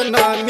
Satnami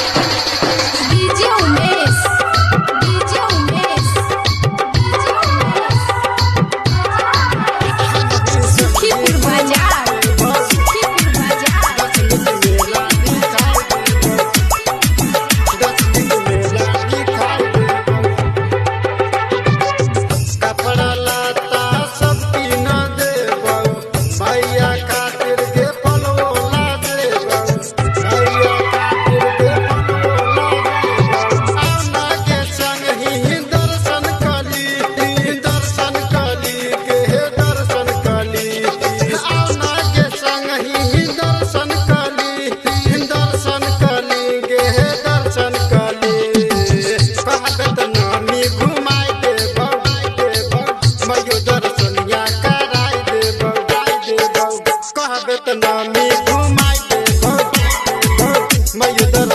que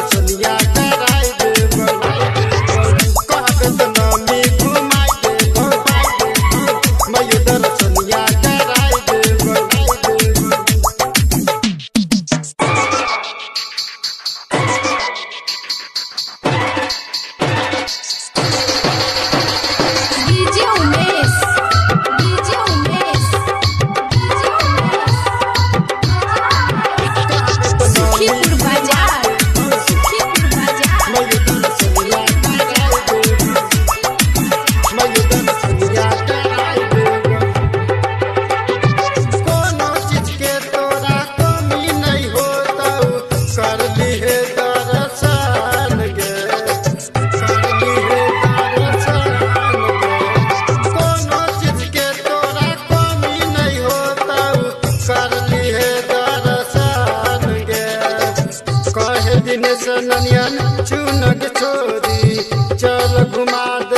बिन चुनक छोरी चल घुमा दे।